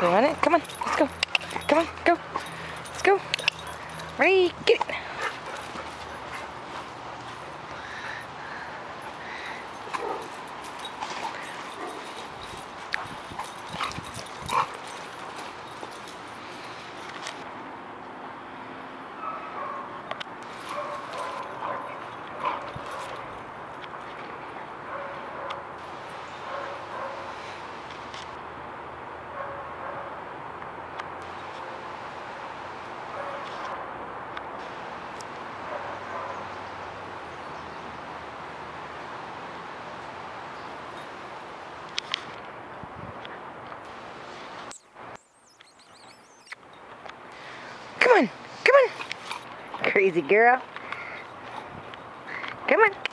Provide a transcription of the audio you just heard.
You want it? Come on, let's go. Come on, go. Let's go. Ready, get it. crazy girl. Come on.